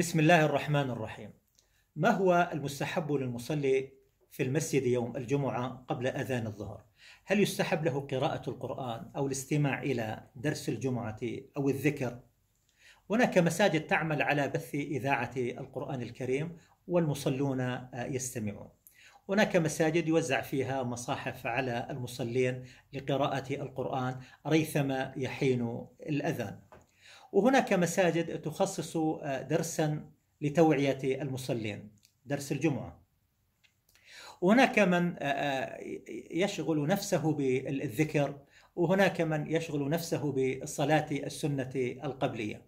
بسم الله الرحمن الرحيم ما هو المستحب للمصلي في المسجد يوم الجمعة قبل أذان الظهر؟ هل يستحب له قراءة القرآن أو الاستماع إلى درس الجمعة أو الذكر؟ هناك مساجد تعمل على بث إذاعة القرآن الكريم والمصلون يستمعون هناك مساجد يوزع فيها مصاحف على المصلين لقراءة القرآن ريثما يحين الأذان وهناك مساجد تخصص آه، درسا لتوعية المصلين درس الجمعة. وهناك من آه، آه، يشغل نفسه بالذكر وهناك من يشغل نفسه بالصلاة السنة القبلية.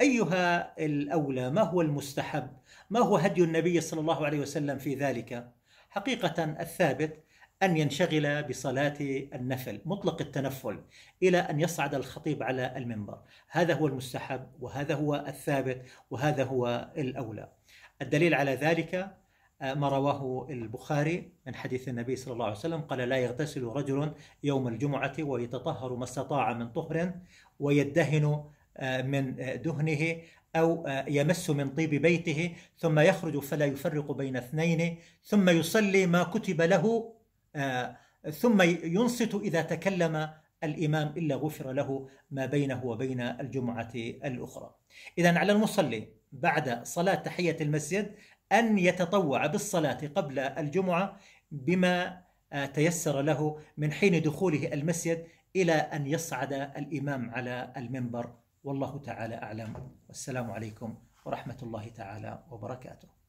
أيها الأولى ما هو المستحب؟ ما هو هدي النبي صلى الله عليه وسلم في ذلك؟ حقيقة الثابت أن ينشغل بصلاة النفل مطلق التنفل إلى أن يصعد الخطيب على المنبر. هذا هو المستحب وهذا هو الثابت وهذا هو الأولى. الدليل على ذلك آه، ما رواه البخاري من حديث النبي صلى الله عليه وسلم قال لا يغتسل رجل يوم الجمعة ويتطهر ما استطاع من طهر ويدهن آه، من دهنه أو آه، يمس من طيب بيته ثم يخرج فلا يفرق بين اثنين ثم يصلي ما كتب له ثم ينصت إذا تكلم الإمام إلا غفر له ما بينه وبين الجمعة الأخرى. إذا على المصلي بعد صلاة تحية المسجد أن يتطوع بالصلاة قبل الجمعة بما آه، تيسر له من حين دخوله المسجد إلى أن يصعد الإمام على المنبر. والله تعالى أعلم. والسلام عليكم ورحمة الله تعالى وبركاته.